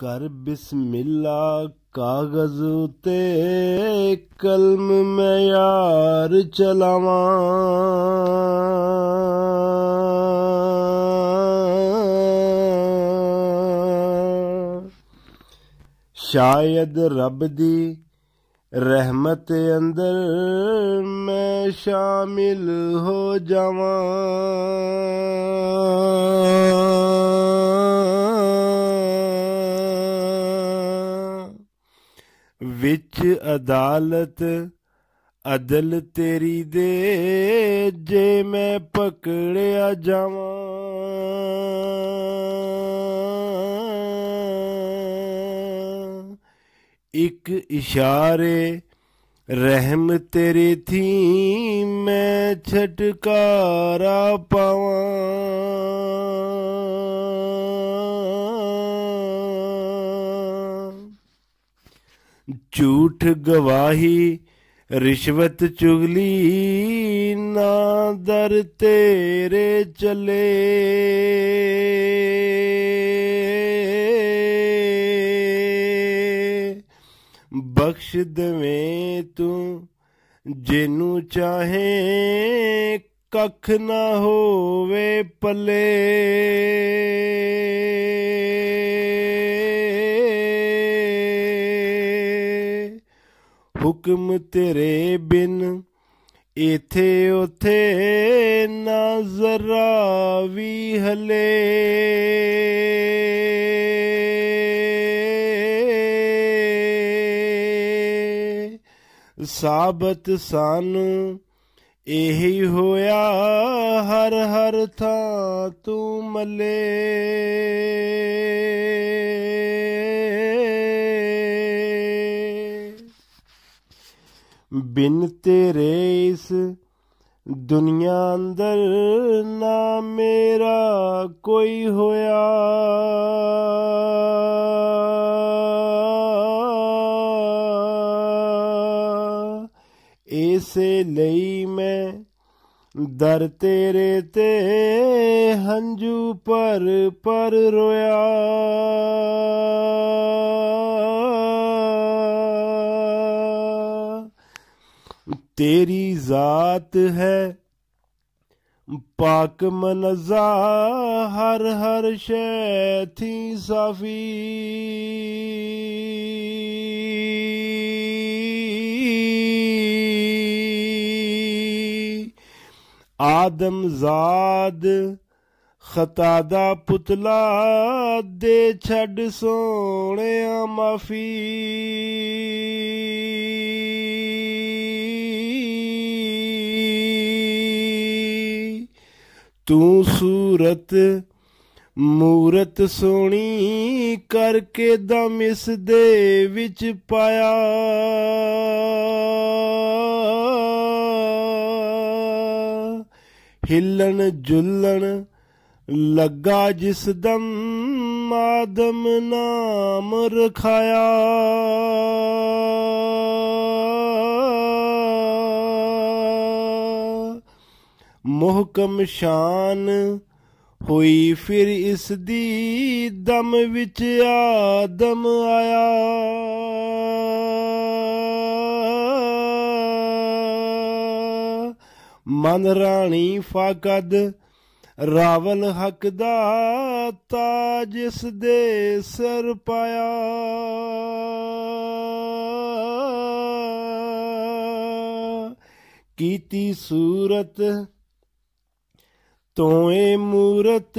ਕਰ ਬਿਸਮਿਲ੍ਲਾ ਕਾਗਜ਼ ਉਤੇ ਕਲਮ ਮੈਂ ਯਾਰ ਚਲਾਵਾਂ ਸ਼ਾਇਦ ਰੱਬ ਦੀ ਰਹਿਮਤ ਅੰਦਰ ਮੈਂ ਸ਼ਾਮਿਲ ਹੋ ਜਾਵਾਂ ਵਿੱਚ ਅਦਾਲਤ ਅਦਲ ਤੇਰੀ ਦੇ, ਜੇ ਮੈਂ ਪਕੜਿਆ ਜਾਵਾਂ। ਇੱਕ ਇਸ਼ਾਰੇ, ਰਹਿਮ ਤੇਰੇ ਥੀ ਮੈਂ ਛਟਕਾਰਾ ਪਾਵਾਂ। ਝੂਠ ਗਵਾਹੀ, ਰਿਸ਼ਵਤ ਚੁਗਲੀ, ਨਾ ਦਰ ਤੇਰੇ ਚਲੇ। ਬਖਸ਼ ਦਵੇਂ ਤੂੰ ਜਿਹਨੂੰ ਚਾਹੇ, ਕੱਖ ਨਾ ਹੋਵੇ ਪੱਲੇ ਹੁਕਮ ਤੇਰੇ ਬਿਨ ਇਥੇ ਉਥੇ ਨਾ ਜ਼ਰਾ ਵੀ ਹਲੇ। ਸਾਬਤ ਸਾਨੂੰ, ਇਹੀ ਹੋਇਆ ਹਰ ਹਰ ਥਾਂ ਤੂੰ ਮਲੇ। ਬਿਨ ਤੇਰੇ ਇਸ ਦੁਨੀਆ ਅੰਦਰ ਨਾ ਮੇਰਾ ਕੋਈ ਹੋਇਆ। ਇਸੇ ਲਈ ਮੈਂ ਦਰ ਤੇਰੇ ਤੇ ਹੰਝੂ ਪਰ ਪਰ ਰੋਇਆ। ਤੇਰੀ ਜ਼ਾਤ ਹੈ ਪਾਕ ਮਨਜ਼ਾ ਹਰ ਹਰ ਸ਼ੈ ਥੀ ਸਾਫੀ ਆਦਮ ਜ਼ਾਦ ਖਤਾ ਦਾ ਪੁਤਲਾ ਦੇ ਛੱਡ ਸੋਹਣਿਆ ਤੂੰ ਸੂਰਤ ਮੂਰਤ ਸੋਹਣੀ ਕਰਕੇ ਦਮ ਇਸ ਦੇ ਵਿੱਚ ਪਾਇਆ। ਹਿੱਲਣ ਜੁੱਲਣ ਲੱਗਾ ਜਿਸ ਦਮ ਆਦਮ ਨਾਮ ਰਖਾਇਆ। ਮੁਹਕਮ ਸ਼ਾਨ ਹੋਈ ਫਿਰ ਇਸ ਦੀ ਦਮ ਵਿੱਚ ਆਦਮ ਆਇਆ। ਮਨ ਰਾਣੀ ਫਾਕਦ, ਰਾਵਲ ਹਕ ਦਾ ਤਾਜ ਇਸ ਦੇ ਸਿਰ ਪਾਇਆ। ਕੀਤੀ ਸੂਰਤ ਤੋਏ ਮੂਰਤ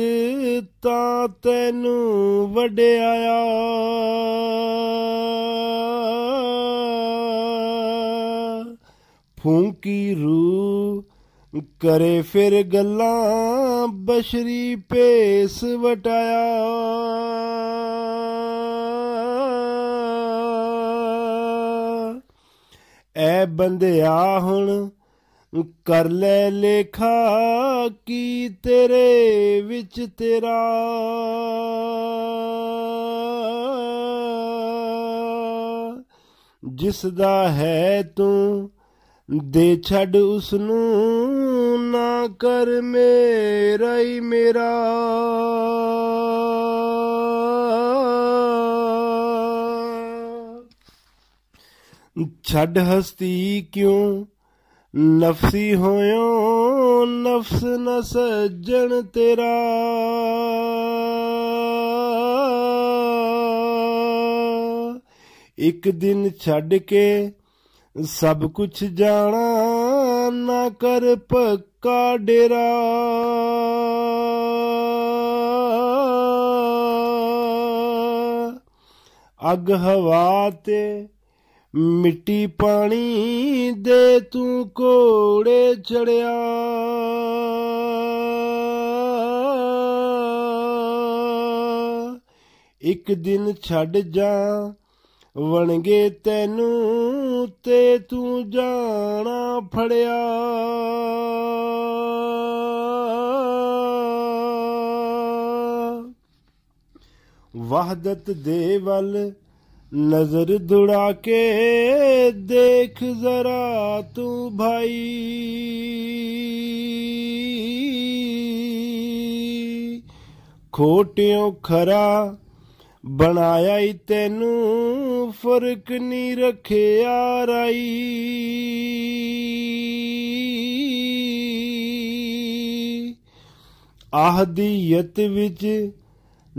ਤਾਂ ਤੈਨੂੰ ਵਡਿਆਇਆ। ਫੂੰਕੀ ਰੂ ਕਰੇ ਫਿਰ ਗੱਲਾਂ ਬਸ਼ਰੀ ਭੇਸ ਵਟਾਇਆ। ਐ ਬੰਦਿਆ ਹੁਣ ਕਰ ਲੈ ਲੇਖਾ ਕੀ ਤੇਰੇ ਵਿੱਚ ਤੇਰਾ। ਜਿਸ ਦਾ ਹੈ ਤੂੰ, ਦੇ ਛੱਡ ਉਸ ਨੂੰ ਨਾ ਕਰ ਮੇਰਾ ਹੀ ਮੇਰਾ। ਛੱਡ ਹਸਤੀ ਕਿਉਂ? ਨਫਸੀ ਹੋਇਓ, ਨਫਸ ਨ ਸੱਜਣ ਤੇਰਾ। ਇੱਕ ਦਿਨ ਛੱਡ ਕੇ ਸਭ ਕੁਝ ਜਾਣਾ, ਨਾ ਕਰ ਪੱਕਾ ਡੇਰਾ। ਅਗ ਹਵਾ ਤੇ ਮਿੱਟੀ ਪਾਣੀ ਦੇ ਤੂੰ ਕੋੜੇ ਚੜਿਆ। ਇੱਕ ਦਿਨ ਛੱਡ ਜਾ, ਵਣਗੇ ਤੈਨੂੰ ਤੇ ਤੂੰ ਜਾਣਾ ਫੜਿਆ। ਵਹਦਤ ਦੇ ਵੱਲ ਨਜ਼ਰ ਦੁੜਾ ਕੇ ਦੇਖ ਜ਼ਰਾ ਤੂੰ ਭਾਈ ਖੋਟਿਓ ਖਰਾ ਬਣਾਇਆ ਈ ਤੈਨੂੰ ਫ਼ਰਕ ਨਹੀਂ ਰੱਖਿਆ ਰਾਈ ਆਹਦੀਅਤ ਵਿੱਚ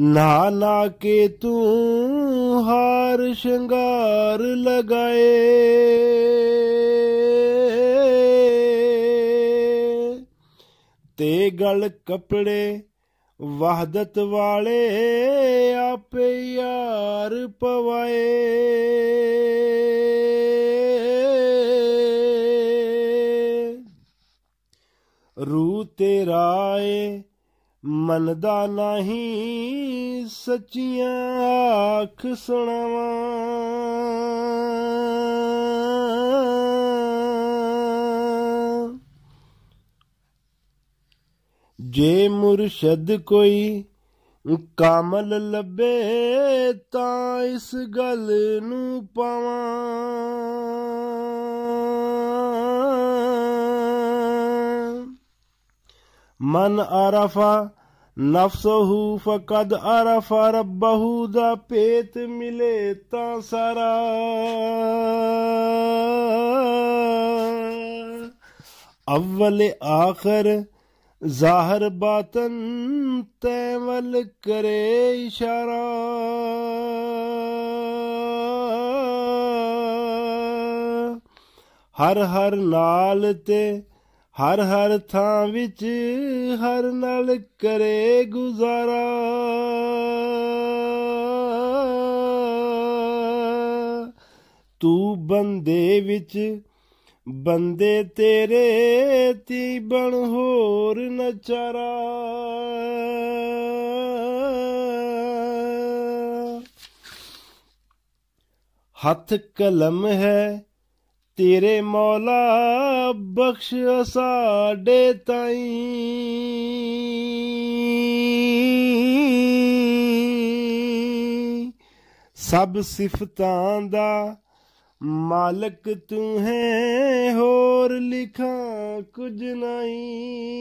ਨਾ ਨਾ ਕੇ ਤੂੰ ਹਾਰ ਸ਼ਿੰਗਾਰ ਲਗਾਏ। ਤੇ ਗਲ ਕਪੜੇ ਵਹਦਤ ਵਾਲੇ ਆਪੇ ਯਾਰ ਪਵਾਏ। ਰੂ ਤੇਰਾ ਏ ਮਨ ਦਾ ਨਹੀਂ, ਸੱਚੀਆਂ ਆਖ ਸੁਣਾਵਾਂ। ਜੇ ਮੁਰਸ਼ਦ ਕੋਈ ਕਾਮਲ ਲੱਭੇ, ਤਾਂ ਇਸ ਗੱਲ ਨੂੰ ਪਾਵਾਂ। ਮਨ ਆਰਫਾ ਨਫਸਹੂ ਫਕਦ ਆਰਫਾ ਰੱਬਹੂ ਦਾ ਪੇਤ ਮਿਲੇ ਤਾਂ ਸਾਰਾ ਅਵਲ ਆਖਰ ਜ਼ਾਹਰ ਬਾਤਨ ਤੈ ਵੱਲ ਕਰੇ ਇਸ਼ਾਰਾ ਹਰ ਹਰ ਨਾਲ ਤੇ ਹਰ ਹਰ ਥਾਂ ਵਿੱਚ ਹਰ ਨਾਲ ਕਰੇ ਗੁਜ਼ਾਰਾ। ਤੂੰ ਬੰਦੇ ਵਿੱਚ ਬੰਦੇ ਤੇਰੇ ਤੀ ਬਣ ਹੋਰ ਨਚਾਰਾ। ਹੱਥ ਕਲਮ ਹੈ ਤੇਰੇ ਮੌਲਾ ਬਖਸ਼ ਸਾਡੇ ਤਾਈਂ। ਸਭ ਸਿਫਤਾਂ ਦਾ ਮਾਲਕ ਤੂੰ ਹੈ, ਹੋਰ ਲਿਖਾਂ ਕੁਝ ਨਹੀਂ।